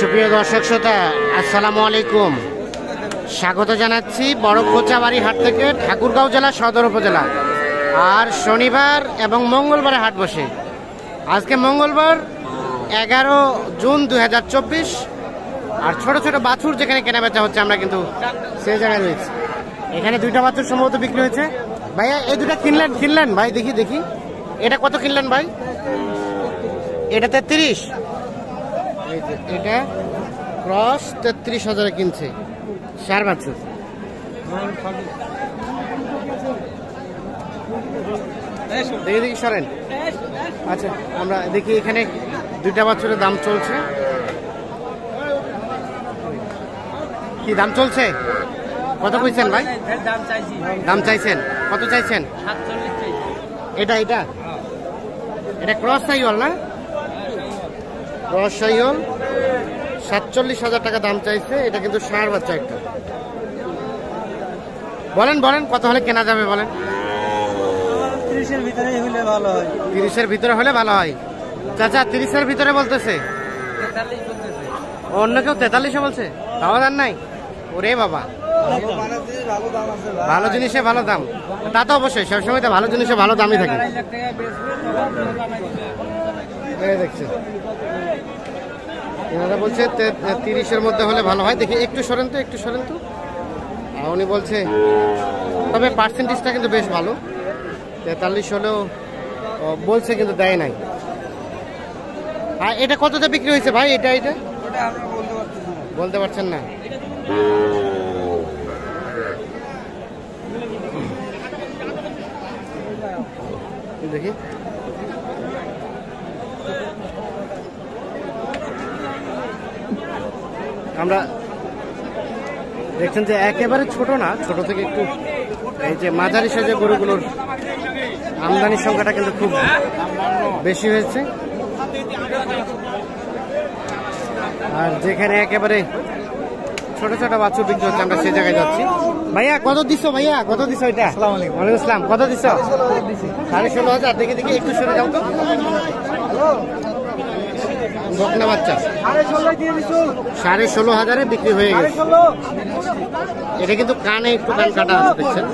সুপ্রিয় দর্শক শ্রোতা, আসসালামু আলাইকুম। স্বাগত জানাচ্ছি বড় কোচাবাড়ি হাট থেকে ঠাকুরগাঁও জেলা সদর উপজেলা। আর শনিবার এবং মঙ্গলবারে হাট বসে। আজকে মঙ্গলবার, এগারো জুন দু হাজার চব্বিশ। আর ছোট ছোট বাছুর যেখানে কেনা বেচা হচ্ছে, আমরা কিন্তু সেই জায়গায় রয়েছি। এখানে দুইটা বাছুর সম্ভবত বিক্রি হয়েছে। ভাইয়া, এই দুটা কিনলেন কিনলেন? ভাই, দেখি দেখি। এটা কত কিনলেন ভাই? এটা তেত্রিশ। এই যে এটা ক্রস তেত্রিশ হাজারে কিনছে। সার বাছুর দেখি দেখি সরেন। আচ্ছা আমরা দেখি এখানে দুইটা বাছুরের দাম চলছে। কি দাম চলছে? কত কইছেন ভাই? দাম চাইছেন। কত চাইছেন? এটা এটা? এটা ক্রস সাইওয়াল না? সাইওয়াল সাতচল্লিশ হাজার টাকা দাম চাইছে এটা কিন্তু ষাঁড় বাচ্চা একটা। বলেন বলেন কত হলে কেনা যাবে বলেন? তিরিশের ভিতরে হলে ভালো হয়। তিরিশের ভিতরে হলে ভালো হয়। চাচা তিরিশের ভিতরে বলতেছে। অন্য কেউ তেতাল্লিশে বলছে? তাও দাম নাই? ওরে বাবা। ভালো ভালো জিনিসে ভালো দাম। তা তো অবশ্যই সবসময় তো ভালো জিনিসে ভালো দামই থাকে। আড়াই লাখ টাকা বেচবে তখন কামাই দিবে এই দেখছেন এনারা বলছে তিরিশের মধ্যে হলে ভালো হয়। দেখি, একটু সরেন তো, একটু সরেন তো। উনি বলছে, তবে পার্সেন্টেজটা কিন্তু বেশ ভালো। তেতাল্লিশ হলেও বলছে কিন্তু দেয় নাই। আর এটা কততে বিক্রি হয়েছে ভাই? এটা এটা? বলতে পারছেন না। দেখি। আমরা দেখছেন যে একেবারে ছোট না ছোট থেকে একটু এই যে মাঝারি সাইজের গরুগুলোর আমদানির সংখ্যাটা কিন্তু খুব বেশি হয়েছে। আর যেখানে একেবারে ছোট ছোট বাচ্চা বিক্রি হচ্ছে আমরা সেই জায়গায় যাচ্ছি। ভাইয়া কত দিছ ভাইয়া? কত দিছ এটা? ওয়ালাইকুম আসসালাম। কত দিছ? সাড়ে ষোলো হাজার। দেখে দেখি একটু সরে যাও তো। বকনা বাচ্চা। সাড়ে ষোলো হাজারে বিক্রি হয়ে গেছে। এটা কিন্তু কানে একটু কান কাটা দেখছেন?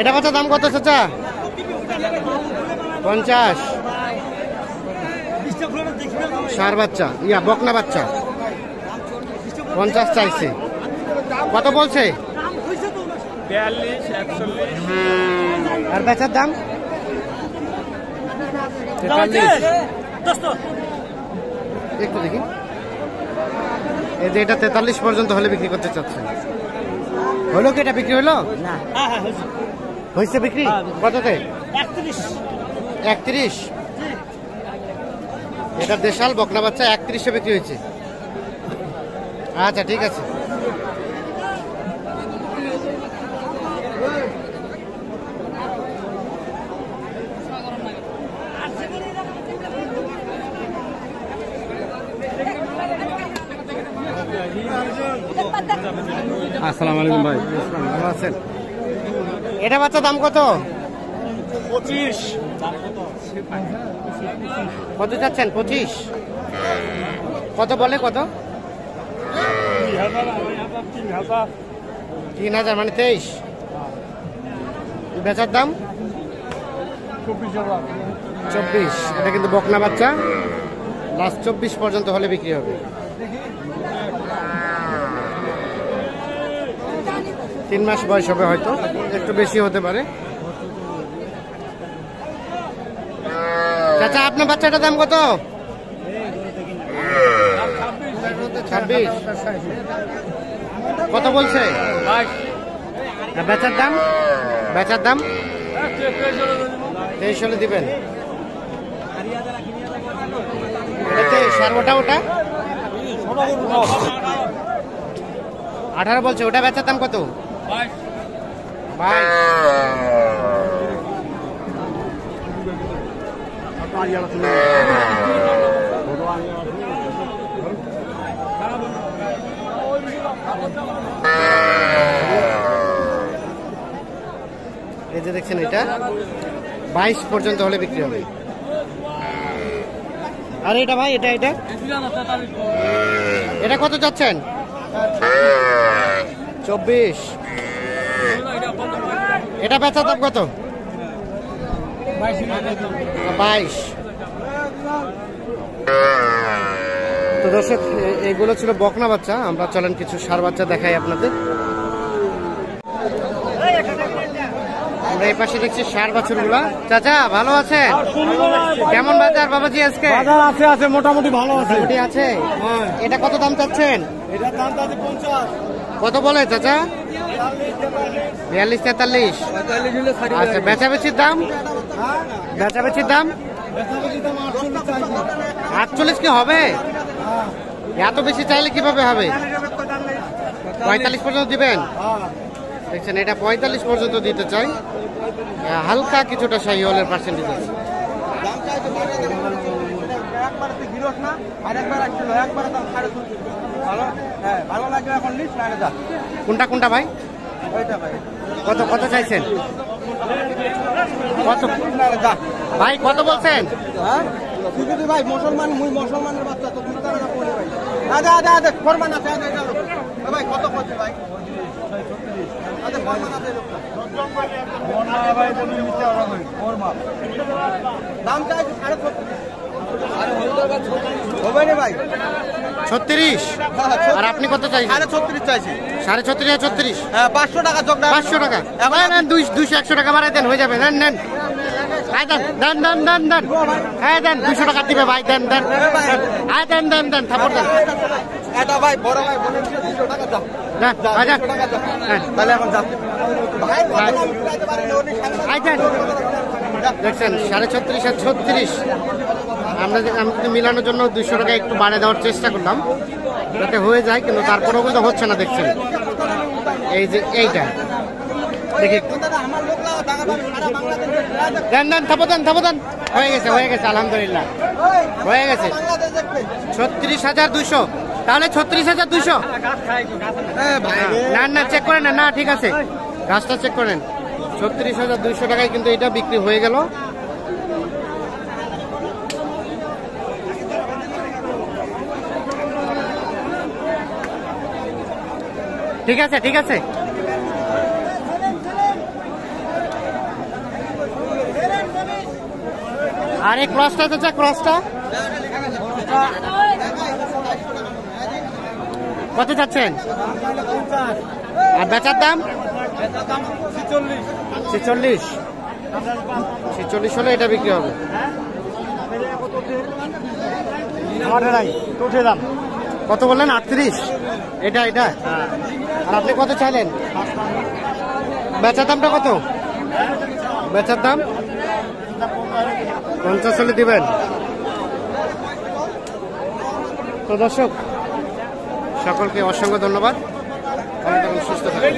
এটা কত, দাম কত, চাচা? পঞ্চাশ। সার বাচ্চা, ইয়া, বকনা বাচ্চা। পঞ্চাশ চাইছে। কত বলছে? আর বেচার দাম? একটু দেখি। এই যে এটা তেতাল্লিশ পর্যন্ত হলে বিক্রি করতে চাচ্ছেন। হলো কি এটা বিক্রি হলো? হয়েছে। বিক্রি? কততে? একত্রিশ? এটা দেশাল বকনা বাচ্চা একত্রিশে বিক্রি হয়েছে। আচ্ছা ঠিক আছে। আসসালামু আলাইকুম ভাই। ভালো আছেন? এটা বাচ্চা দাম কত? পঁচিশ। কত চাচ্ছেন? পঁচিশ। কত বলে কত? তিন হাজার মানে তেইশ। বেচার দাম? চব্বিশ। চব্বিশ এটা কিন্তু বকনা বাচ্চা। লাস্ট চব্বিশ পর্যন্ত হলে বিক্রি হবে। তিন মাস বয়স হবে হয়তো, একটু বেশি হতে পারে। চাচা, আপনার বাচ্চাটার দাম কত? ছাব্বিশ। কত বলছে? বেচার দাম? বেচার দাম? তেইশ হলে দিবেন। আর ওটা ওটা? আঠারো বলছে, ওটা বেচার দাম কত? এই যে দেখছেন এটা, বাইশ পর্যন্ত হলে বিক্রি হবে। আর এটা ভাই, এটা এটা? এটা কত যাচ্ছেন চব্বিশ। এটা বেচা দাম কত? বাইশ। তো দর্শক এগুলো ছিল বকনা বাচ্চা। আমরা চলেন কিছু সার বাচ্চা দেখাই আপনাদের। আমরা এই পাশে দেখছি সার চাচা ভালো আছেন? কেমন বাজার বাবাজি আজকে? বাজার আছে আছে মোটামুটি ভালো আছে। মোটামুটি আছে? হ্যাঁ। এটা কত দাম চাচ্ছেন? এটার দাম আছে পঞ্চাশ। কত বলে চাচা? বিয়াল্লিশ তেতাল্লিশ। আচ্ছা বেচাবেচির দাম? বেচাবেচির দাম? আটচল্লিশ কি হবে? এত বেশি চাইলে কীভাবে হবে? পঁয়তাল্লিশ পর্যন্ত দিবেন? দেখছেন, এটা পঁয়তাল্লিশ পর্যন্ত দিতে চাই। হালকা কিছুটা শাহি হলের পার্সেন্টেজ আছে। কোনটা কোনটা ভাই? কত কত চাইছেন? কত? ভাই, কত বলছেন? হ্যাঁ? ভাই, মুসলমান, মুই মুসলমানের বাচ্চা, তো আদা আদা আদা, ফরমান আছে, আদা ভাই, কত করছে ভাই? আদা, ফরমান আছে দাম চাইছে সাড়ে ছত্রিশ। হবে ভাই। ছত্রিশ। আর আপনি কত চাইছেন? সাড়ে ছত্রিশ চাইছি। সাড়ে ছত্রিশ আর ছত্রিশ? হ্যাঁ পাঁচশো টাকা যোগ পাঁচশো টাকা। নেন, নেন দুইশো একশো টাকা বাড়াই দেন হয়ে যাবে। নেন নেন। হ্যাঁ দেন দেন দেন দেন দেন। হ্যাঁ দেন দুশো টাকা দিবে ভাই দেন দেন। হ্যাঁ দেন। দেন দেন থাপড় এটা ভাই বড় ভাই দুশো টাকা দাও। হ্যাঁ। হ্যাঁ। হ্যাঁ, দেন। দেখছেন সাড়ে ছত্রিশ আর ছত্রিশ। আমরা আমি কিন্তু মিলানোর জন্য দুশো টাকা একটু বাড়ে দেওয়ার চেষ্টা করলাম। যাতে হয়ে যায়, কিন্তু তারপরেও কিন্তু হচ্ছে না দেখছেন এই যে এইটা। দেখি। দেন দেন, থাপো হয়ে গেছে হয়ে গেছে, আলহামদুলিল্লাহ। হয়ে গেছে। ছত্রিশ হাজার দুশো তাহলে ছত্রিশ হাজার দুশো না না চেক করে নেন না, ঠিক আছে। গাছটা চেক করেন। ছত্রিশ হাজার দুইশো টাকায় কিন্তু এটা বিক্রি হয়ে গেল। ঠিক আছে ঠিক আছে। আর এই ক্রসটা তো চা ক্রসটা কত চাচ্ছেন আর বেচার দাম? ছেচল্লিশ। ছেচল্লিশ হলে এটা বিক্রি হবে। কত বললেন? আটত্রিশ। এটা এটা? আর আপনি কত চাইলেন? বেচার দামটা কত? বেচার দাম? পঞ্চাশ হলে দিবেন। তো দর্শক, সকলকে অসংখ্য ধন্যবাদ। সুস্থ থাকুন।